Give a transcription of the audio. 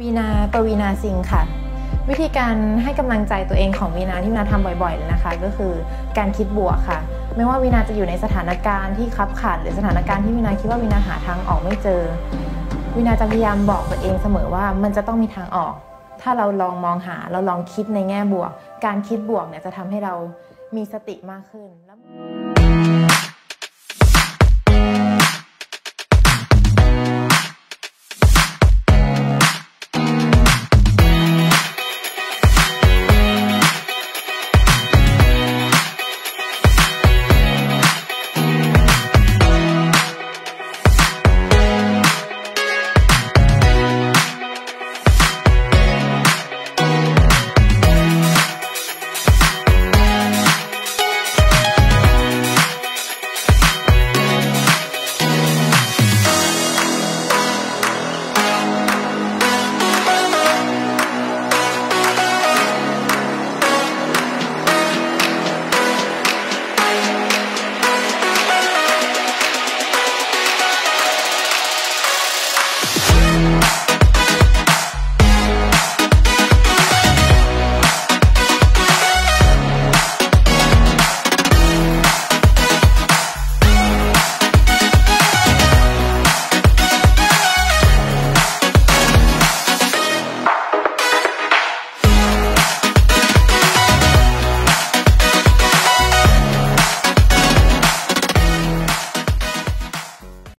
วีนาปวีนาสิงห์ค่ะ วิธีการให้กำลังใจตัวเองของวีนาที่วีนาทำบ่อยๆเลยนะคะ ก็คือการคิดบวกค่ะ ไม่ว่าวีนาจะอยู่ในสถานการณ์ที่คับขันหรือสถานการณ์ที่วีนาคิดว่าวีนาหาทางออกไม่เจอวีนาจะพยายามบอกตัวเองเสมอว่ามันจะต้องมีทางออก ถ้าเราลองมองหาเราลองคิดในแง่บวก การคิดบวกเนี่ยจะทำให้เรามีสติมากขึ้นแล้ว